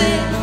sé.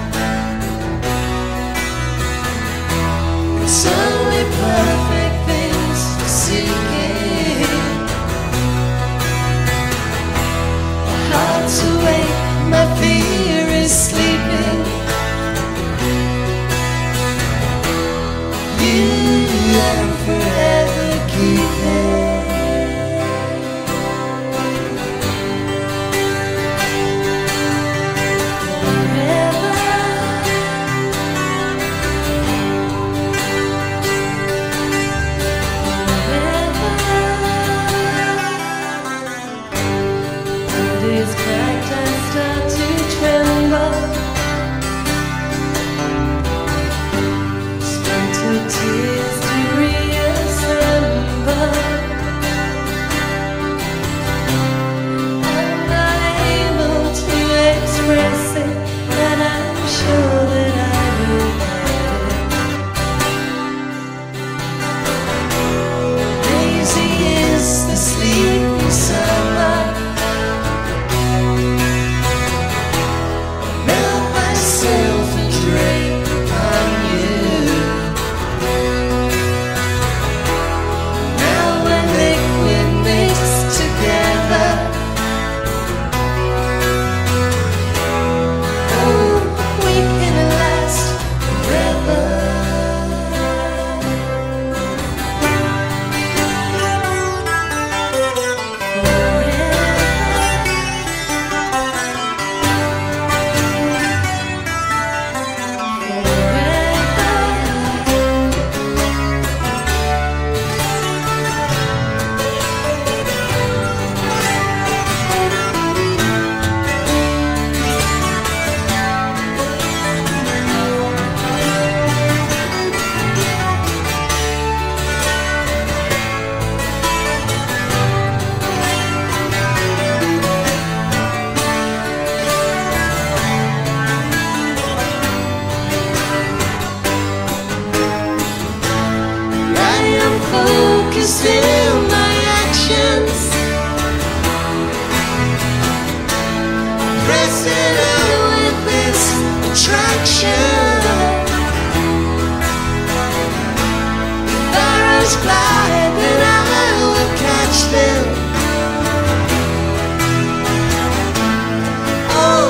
focus in my actions. Pressing with this attraction. I will catch them. Oh,